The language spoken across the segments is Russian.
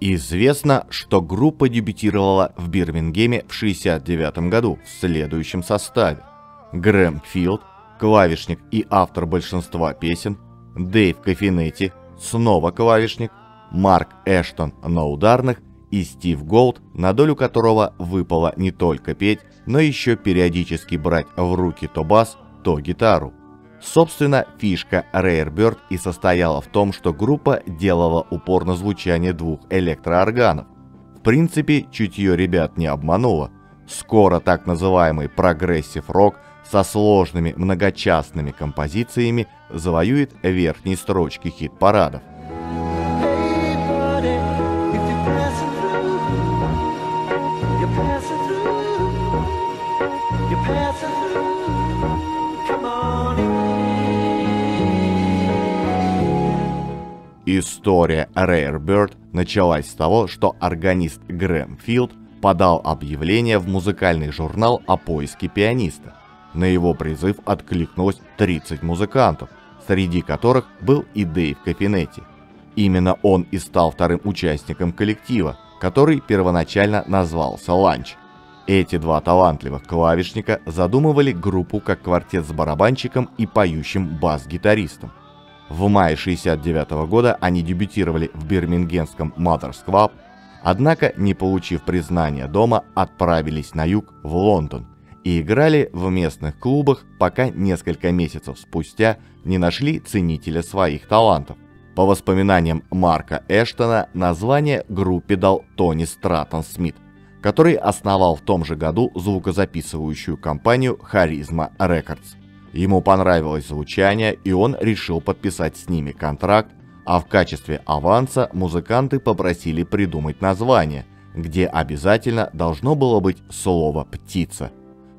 Известно, что группа дебютировала в Бирмингеме в 1969 году в следующем составе. Грэм Филд, клавишник и автор большинства песен, Дэйв Кафинетти, снова клавишник, Марк Эштон на ударных и Стив Голд, на долю которого выпало не только петь, но еще периодически брать в руки то бас, то гитару. Собственно, фишка Rare Bird и состояла в том, что группа делала упор на звучание двух электроорганов. В принципе, чутье ребят не обмануло. Скоро так называемый прогрессив-рок со сложными многочастными композициями завоюет верхние строчки хит-парадов. История Rare Bird началась с того, что органист Грэм Филд подал объявление в музыкальный журнал о поиске пианиста. На его призыв откликнулось 30 музыкантов, среди которых был и Дэйв Кафинетти. Именно он и стал вторым участником коллектива, который первоначально назвался «Ланч». Эти два талантливых клавишника задумывали группу как квартет с барабанщиком и поющим бас-гитаристом. В мае 1969 года они дебютировали в бирмингемском Mothers Club, однако, не получив признания дома, отправились на юг в Лондон и играли в местных клубах, пока несколько месяцев спустя не нашли ценителя своих талантов. По воспоминаниям Марка Эштона, название группе дал Тони Стратон Смит, который основал в том же году звукозаписывающую компанию Charisma Records. Ему понравилось звучание, и он решил подписать с ними контракт, а в качестве аванса музыканты попросили придумать название, где обязательно должно было быть слово «птица».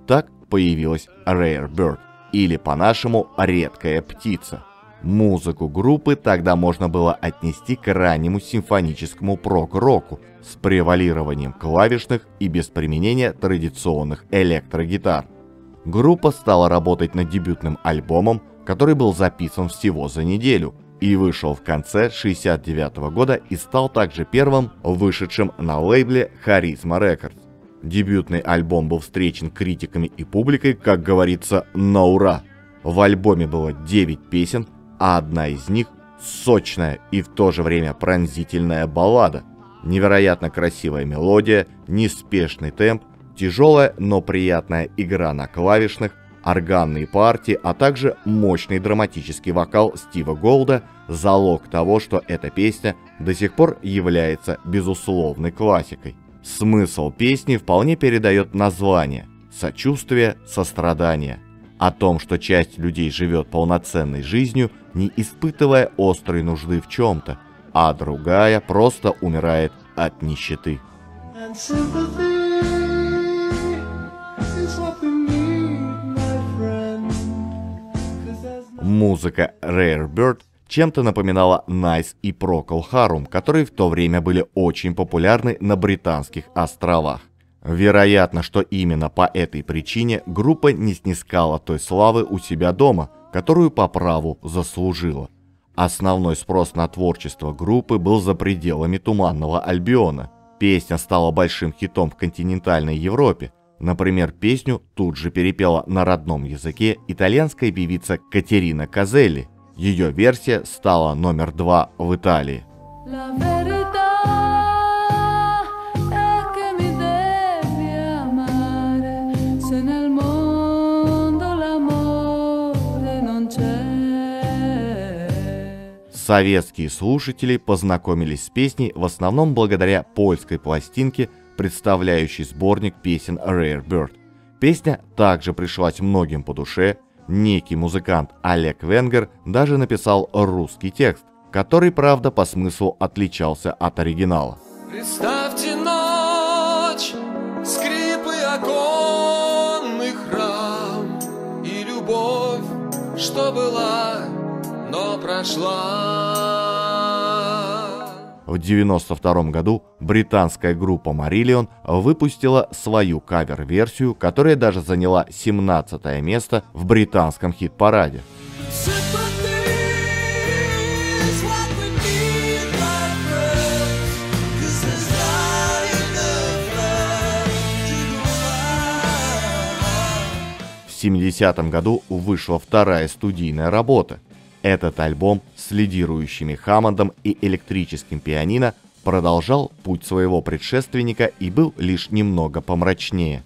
Так появилась Rare Bird, или по-нашему «редкая птица». Музыку группы тогда можно было отнести к раннему симфоническому прог-року с превалированием клавишных и без применения традиционных электрогитар. Группа стала работать над дебютным альбомом, который был записан всего за неделю и вышел в конце 69 года и стал также первым вышедшим на лейбле Charisma Records. Дебютный альбом был встречен критиками и публикой, как говорится, на ура. В альбоме было 9 песен, а одна из них сочная и в то же время пронзительная баллада. Невероятно красивая мелодия, неспешный темп, тяжелая, но приятная игра на клавишных, органные партии, а также мощный драматический вокал Стива Голда – залог того, что эта песня до сих пор является безусловной классикой. Смысл песни вполне передает название – сочувствие, сострадание. О том, что часть людей живет полноценной жизнью, не испытывая острой нужды в чем-то, а другая просто умирает от нищеты. And sympathy Музыка Rare Bird чем-то напоминала Nice и Procol Harum, которые в то время были очень популярны на британских островах. Вероятно, что именно по этой причине группа не снискала той славы у себя дома, которую по праву заслужила. Основной спрос на творчество группы был за пределами Туманного Альбиона. Песня стала большим хитом в континентальной Европе. Например, песню тут же перепела на родном языке итальянская певица Катерина Казелли. Ее версия стала номер два в Италии. Советские слушатели познакомились с песней в основном благодаря польской пластинке, представляющей сборник песен Rare Bird. Песня также пришлась многим по душе. Некий музыкант Олег Венгер даже написал русский текст, который, правда, по смыслу отличался от оригинала. Представьте ночь, скрипы оконных рам И любовь, что была, но прошла В 1992 году британская группа Marillion выпустила свою кавер-версию, которая даже заняла 17 место в британском хит-параде. В 70 году вышла вторая студийная работа. Этот альбом с лидирующими Хаммондом и электрическим пианино продолжал путь своего предшественника и был лишь немного помрачнее.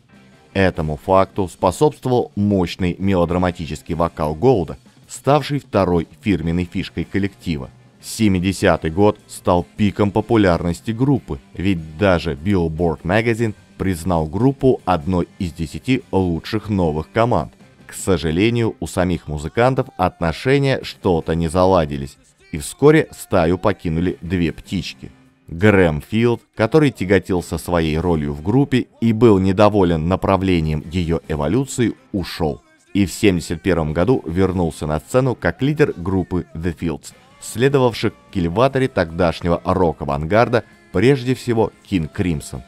Этому факту способствовал мощный мелодраматический вокал Голда, ставший второй фирменной фишкой коллектива. 70-й год стал пиком популярности группы, ведь даже Billboard Magazine признал группу одной из десяти лучших новых команд. К сожалению, у самих музыкантов отношения что-то не заладились, и вскоре стаю покинули две птички. Грэм Филд, который тяготился своей ролью в группе и был недоволен направлением ее эволюции, ушел. И в 1971 году вернулся на сцену как лидер группы The Fields, следовавших кильваторе тогдашнего рок-авангарда, прежде всего King Crimson.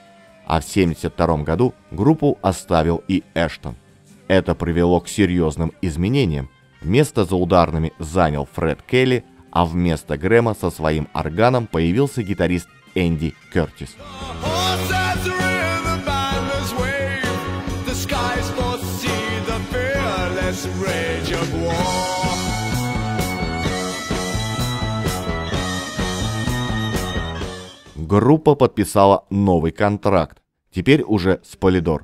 А в 1972 году группу оставил и Эштон. Это привело к серьезным изменениям. Место за ударными занял Фред Келли, а вместо Грэма со своим органом появился гитарист Энди Кертис. Группа подписала новый контракт, теперь уже с Polydor.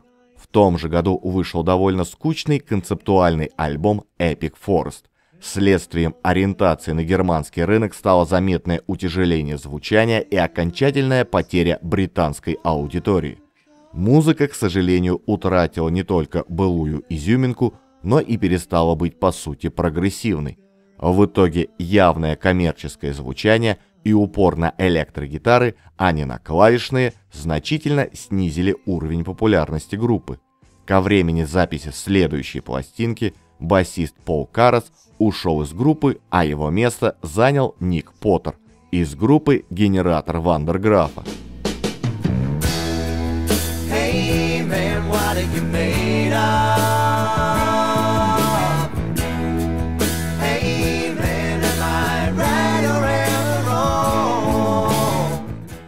Том же году вышел довольно скучный концептуальный альбом Epic Forest. Следствием ориентации на германский рынок стало заметное утяжеление звучания и окончательная потеря британской аудитории. Музыка, к сожалению, утратила не только былую изюминку, но и перестала быть по сути прогрессивной. В итоге явное коммерческое звучание и упор на электрогитары, а не на клавишные, значительно снизили уровень популярности группы. Ко времени записи следующей пластинки басист Пол Карас ушел из группы, а его место занял Ник Поттер из группы «Генератор Вандерграфа». Hey man,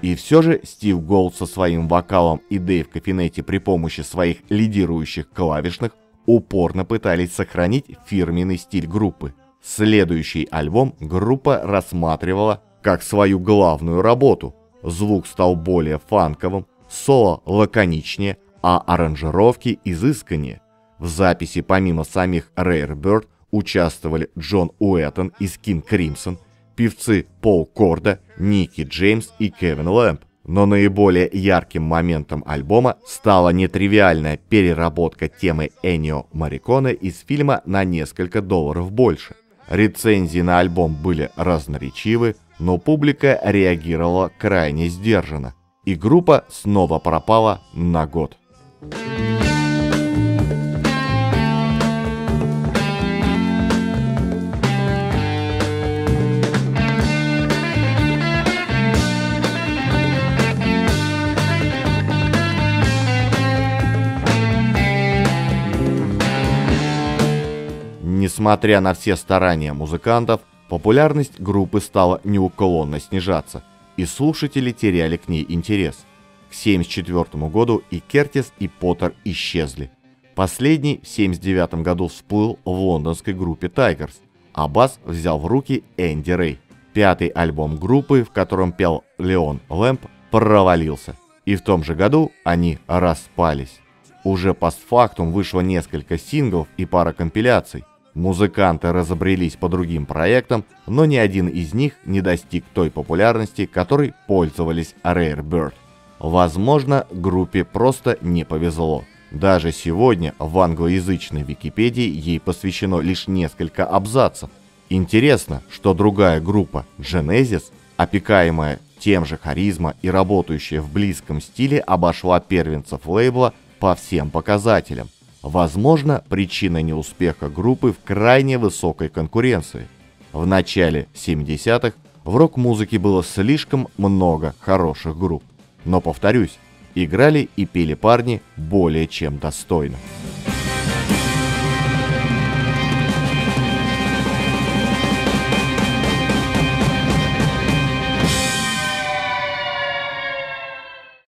И все же Стив Голд со своим вокалом и Дэйв Кафинетти при помощи своих лидирующих клавишных упорно пытались сохранить фирменный стиль группы. Следующий альбом группа рассматривала как свою главную работу. Звук стал более фанковым, соло лаконичнее, а аранжировки изысканнее. В записи помимо самих Rare Bird участвовали Джон Уэттон из King Crimson, певцы Пол Корда, Ники Джеймс и Кевин Лэмп. Но наиболее ярким моментом альбома стала нетривиальная переработка темы Энио Мариконе из фильма на несколько долларов больше. Рецензии на альбом были разноречивы, но публика реагировала крайне сдержанно, и группа снова пропала на год. Несмотря на все старания музыкантов, популярность группы стала неуклонно снижаться, и слушатели теряли к ней интерес. К 1974 году и Кертис, и Поттер исчезли. Последний в 1979 году всплыл в лондонской группе Tigers, а бас взял в руки Энди Рэй. Пятый альбом группы, в котором пел Леон Лэмп, провалился. И в том же году они распались. Уже постфактум вышло несколько синглов и пара компиляций. Музыканты разобрелись по другим проектам, но ни один из них не достиг той популярности, которой пользовались Rare Bird. Возможно, группе просто не повезло. Даже сегодня в англоязычной Википедии ей посвящено лишь несколько абзацев. Интересно, что другая группа, Genesis, опекаемая тем же харизма и работающая в близком стиле, обошла первенцев лейбла по всем показателям. Возможно, причина неуспеха группы в крайне высокой конкуренции. В начале 70-х В рок-музыке было слишком много хороших групп. Но, повторюсь, играли и пели парни более чем достойно.